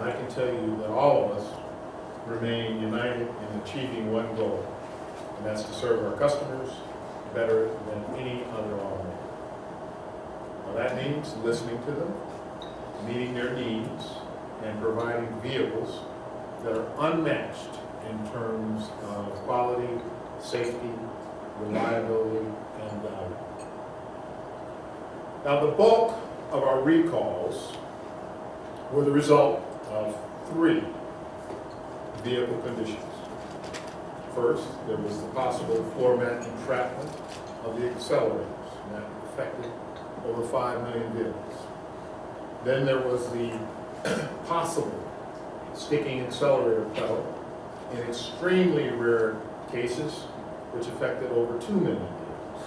And I can tell you that all of us remain united in achieving one goal, and that's to serve our customers better than any other automaker. Now, that means listening to them, meeting their needs, and providing vehicles that are unmatched in terms of quality, safety, reliability, and value. Now, the bulk of our recalls were the result of three vehicle conditions. First, there was the possible floor mat entrapment of the accelerators, and that affected over 5 million vehicles. Then there was the possible sticking accelerator pedal in extremely rare cases, which affected over 2 million vehicles.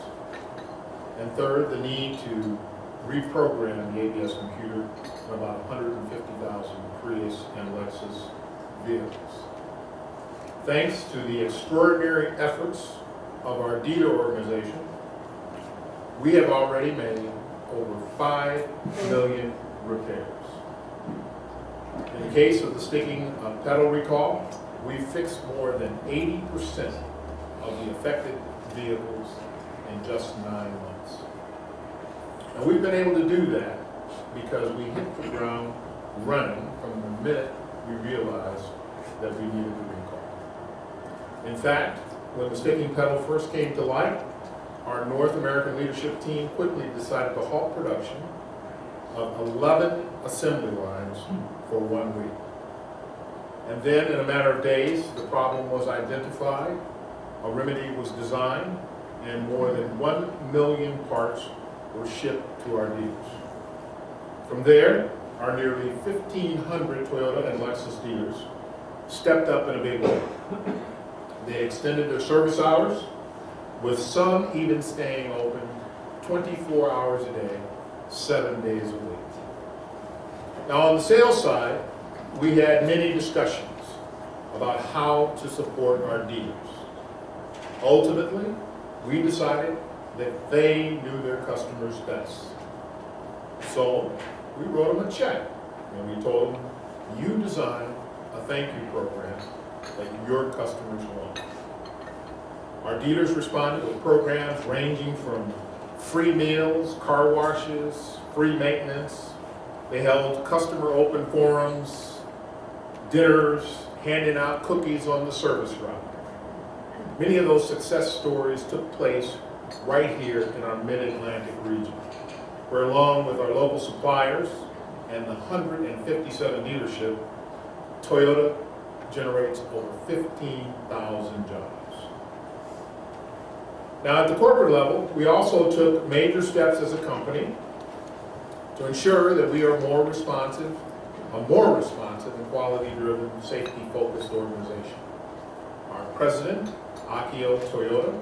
And third, the need to reprogram the ABS computer in about 150,000 Prius and Lexus vehicles. Thanks to the extraordinary efforts of our dealer organization, we have already made over 5 million repairs. In the case of the sticking pedal recall, we fixed more than 80% of the affected vehicles in just nine months. And we've been able to do that because we hit the ground running from the minute we realized that we needed to recall. In fact, when the sticking pedal first came to light, our North American leadership team quickly decided to halt production of 11 assembly lines for one week. And then, in a matter of days, the problem was identified, a remedy was designed, and more than 1 million parts were shipped to our dealers. From there, our nearly 1,500 Toyota and Lexus dealers stepped up in a big way. They extended their service hours, with some even staying open 24 hours a day, seven days a week. Now, on the sales side, we had many discussions about how to support our dealers. Ultimately, we decided that they knew their customers best. So, we wrote them a check, and we told them, you design a thank you program that your customers want. Our dealers responded with programs ranging from free meals, car washes, free maintenance. They held customer open forums, dinners, handing out cookies on the service route. Many of those success stories took place right here in our mid-Atlantic region, where along with our local suppliers and the 157 dealership, Toyota generates over 15,000 jobs. Now, at the corporate level, we also took major steps as a company to ensure that we are more responsive, a more responsive and quality-driven, safety-focused organization. Our president, Akio Toyoda,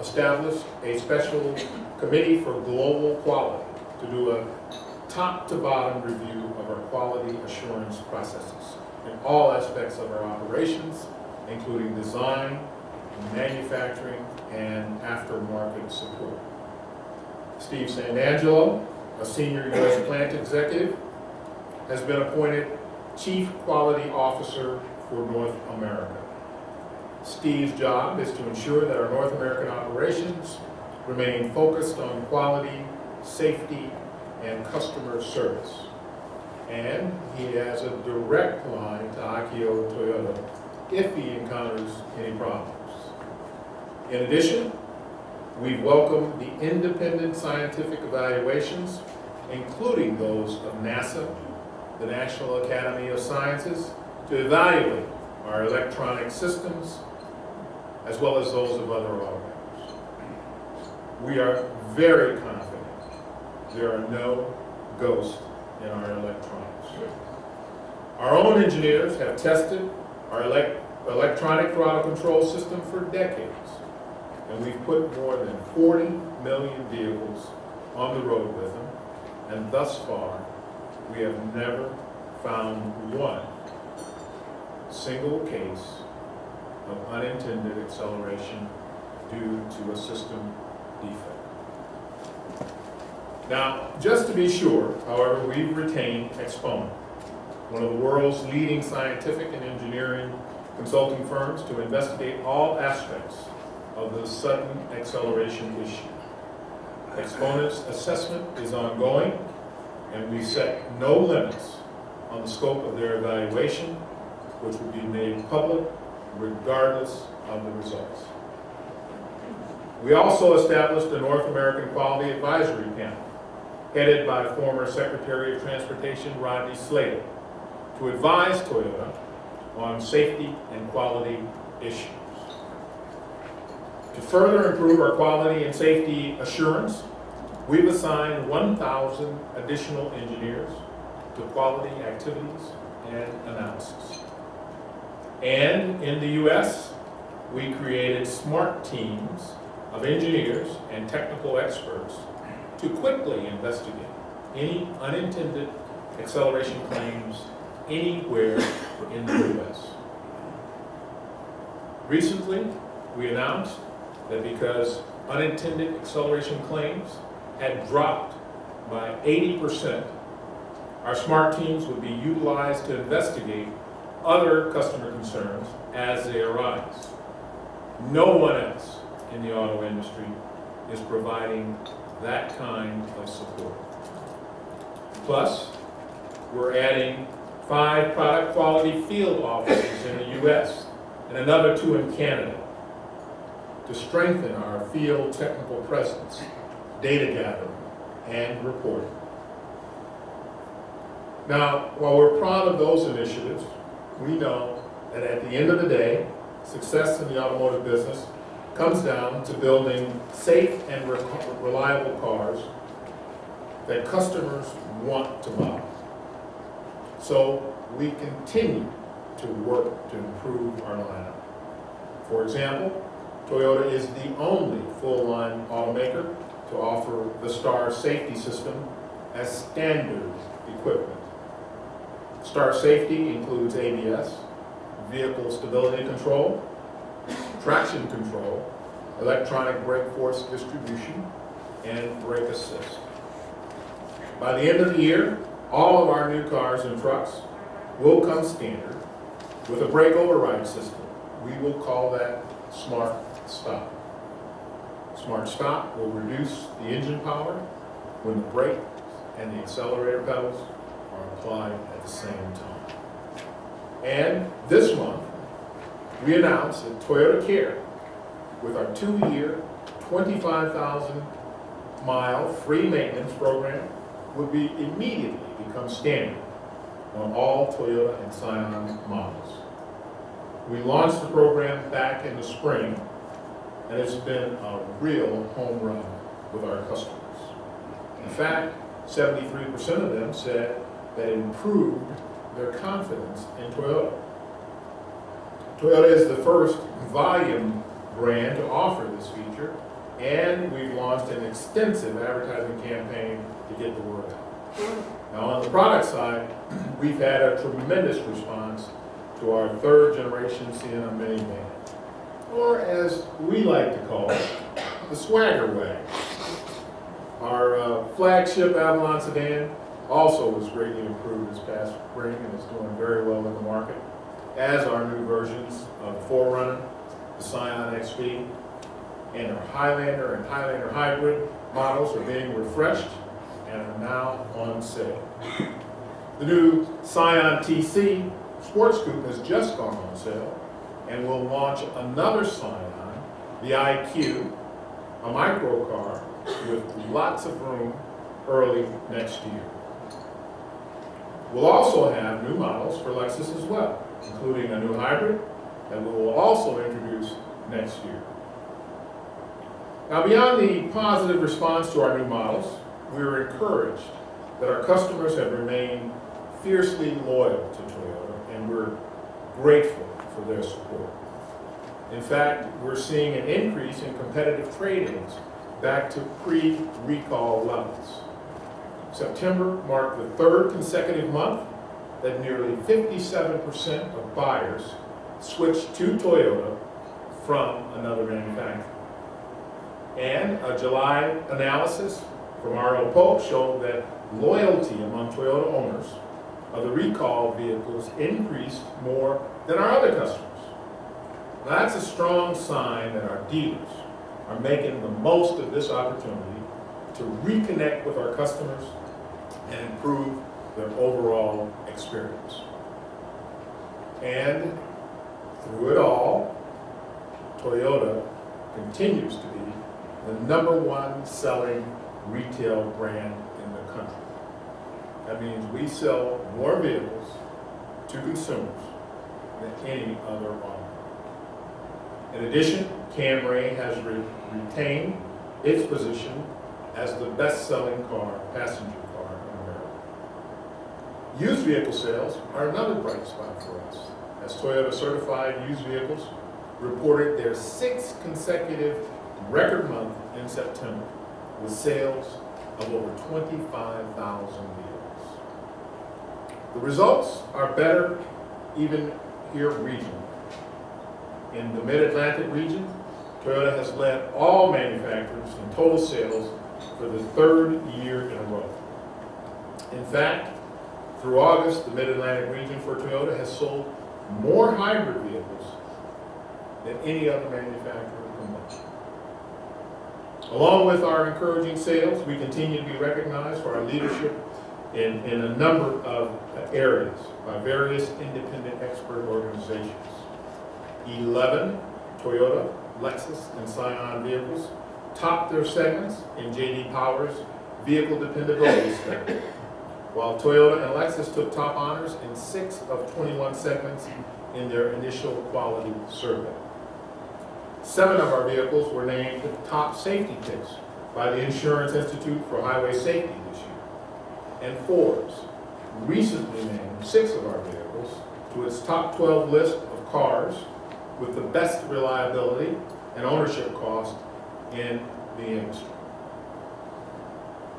established a special committee for global quality to do a top-to-bottom review of our quality assurance processes in all aspects of our operations, including design, manufacturing, and aftermarket support. Steve St. Angelo, a senior U.S. plant executive, has been appointed Chief Quality Officer for North America. Steve's job is to ensure that our North American operations remain focused on quality, safety, and customer service. And he has a direct line to Akio Toyoda if he encounters any problems. In addition, we welcome the independent scientific evaluations, including those of NASA, the National Academy of Sciences, to evaluate our electronic systems, as well as those of other automakers. We are very confident there are no ghosts in our electronics. Our own engineers have tested our elec electronic throttle control system for decades and we've put more than 40 million vehicles on the road with them, and thus far, we have never found one single case of unintended acceleration due to a system defect. Now, just to be sure, however, we've retained Exponent, one of the world's leading scientific and engineering consulting firms, to investigate all aspects of the sudden acceleration issue. Exponent's assessment is ongoing, and we set no limits on the scope of their evaluation, which will be made public regardless of the results. We also established a North American Quality Advisory Panel, headed by former Secretary of Transportation Rodney Slater, to advise Toyota on safety and quality issues. To further improve our quality and safety assurance, we've assigned 1,000 additional engineers to quality activities and analysis. And in the U.S., we created smart teams of engineers and technical experts to quickly investigate any unintended acceleration claims anywhere in the U.S. Recently, we announced that because unintended acceleration claims had dropped by 80%, our smart teams would be utilized to investigate other customer concerns as they arise. No one else in the auto industry is providing that kind of support. Plus, we're adding five product quality field offices in the US and another two in Canada to strengthen our field technical presence, data gathering, and reporting. Now, while we're proud of those initiatives, we know that at the end of the day, success in the automotive business comes down to building safe and re reliable cars that customers want to buy. So we continue to work to improve our lineup. For example, Toyota is the only full-line automaker to offer the STAR safety system as standard equipment. STAR safety includes ABS, vehicle stability control, traction control, electronic brake force distribution, and brake assist. By the end of the year, all of our new cars and trucks will come standard with a brake override system. We will call that Smart Stop. Smart Stop will reduce the engine power when the brake and the accelerator pedals are applied the same time. And this month, we announced that Toyota Care, with our two-year, 25,000 mile free maintenance program, would be immediately become standard on all Toyota and Scion models. We launched the program back in the spring, and it's been a real home run with our customers. In fact, 73% of them said that improved their confidence in Toyota. Toyota is the first volume brand to offer this feature, and we've launched an extensive advertising campaign to get the word out. Now, on the product side, we've had a tremendous response to our third generation Sienna minivan, or as we like to call it, the Swagger Wagon. Our uh, flagship Avalon sedan also was greatly improved this past spring and is doing very well in the market, as are new versions of the 4Runner, the Scion XB, and our Highlander and Highlander Hybrid models are being refreshed and are now on sale. The new Scion TC Sports Coupe has just gone on sale and will launch another Scion, the IQ, a microcar with lots of room early next year. We'll also have new models for Lexus as well, including a new hybrid that we will also introduce next year. Now, beyond the positive response to our new models, we are encouraged that our customers have remained fiercely loyal to Toyota, and we're grateful for their support. In fact, we're seeing an increase in competitive trade-ins back to pre-recall levels. September marked the third consecutive month that nearly 57% of buyers switched to Toyota from another manufacturer. And a July analysis from R.L. Polk showed that loyalty among Toyota owners of the recall vehicles increased more than our other customers. That's a strong sign that our dealers are making the most of this opportunity to reconnect with our customers and improve their overall experience. And through it all, Toyota continues to be the number one selling retail brand in the country. That means we sell more vehicles to consumers than any other automaker. In addition, Camry has re- retained its position as the best-selling car, passenger car in America. Used vehicle sales are another bright spot for us, as Toyota certified used vehicles reported their sixth consecutive record month in September with sales of over 25,000 vehicles. The results are better even here regionally. In the Mid-Atlantic region, Toyota has led all manufacturers in total sales for the third year in a row. In fact, through August, the Mid-Atlantic region for Toyota has sold more hybrid vehicles than any other manufacturer combined. Along with our encouraging sales, we continue to be recognized for our leadership in, in a number of areas by various independent expert organizations. 11 Toyota, Lexus, and Scion vehicles topped their segments in J.D. Power's Vehicle Dependability Study, while Toyota and Lexus took top honors in six of 21 segments in their initial quality survey. Seven of our vehicles were named top safety picks by the Insurance Institute for Highway Safety this year. And Forbes recently named six of our vehicles to its top 12 list of cars with the best reliability and ownership cost in the industry.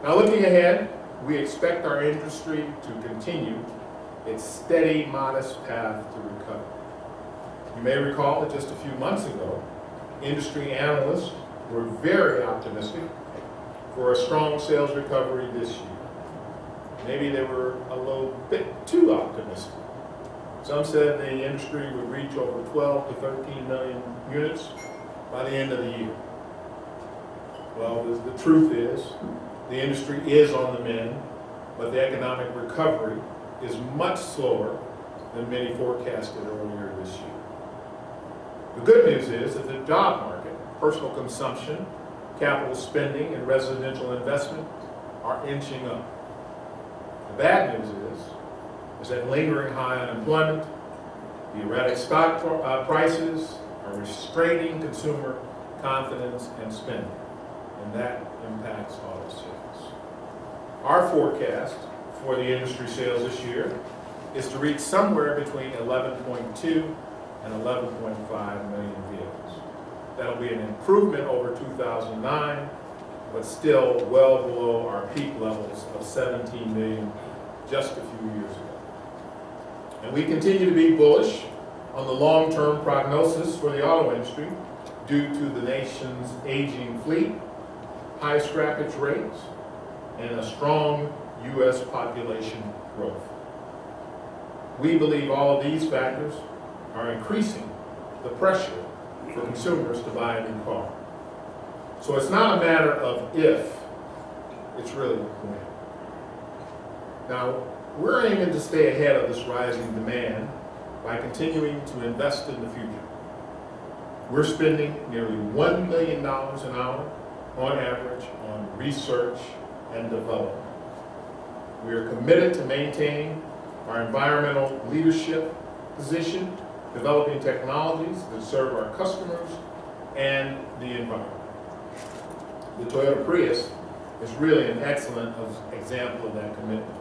Now looking ahead, we expect our industry to continue its steady, modest path to recovery. You may recall that just a few months ago, industry analysts were very optimistic for a strong sales recovery this year. Maybe they were a little bit too optimistic. Some said the industry would reach over 12 to 13 million units by the end of the year. Well, the, the truth is, the industry is on the mend, but the economic recovery is much slower than many forecasted earlier this year. The good news is that the job market, personal consumption, capital spending, and residential investment are inching up. The bad news is, is that lingering high unemployment, the erratic stock uh, prices are restraining consumer confidence and spending, and that impacts auto sales. Our forecast for the industry sales this year is to reach somewhere between 11.2 and 11.5 million vehicles. That'll be an improvement over 2009, but still well below our peak levels of 17 million just a few years ago. And we continue to be bullish on the long-term prognosis for the auto industry due to the nation's aging fleet, high scrappage rates, and a strong U.S. population growth. We believe all these factors are increasing the pressure for consumers to buy a new car. So it's not a matter of if, it's really when. Now, we're aiming to stay ahead of this rising demand by continuing to invest in the future. We're spending nearly $1 million an hour on average on research and development. We are committed to maintaining our environmental leadership position developing technologies that serve our customers and the environment. The Toyota Prius is really an excellent example of that commitment.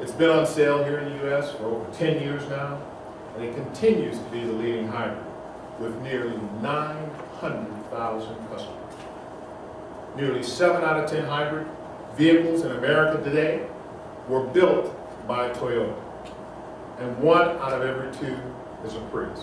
It's been on sale here in the U.S. for over 10 years now, and it continues to be the leading hybrid with nearly 900,000 customers. Nearly 7 out of 10 hybrid vehicles in America today were built by Toyota, and one out of every two is a Prius.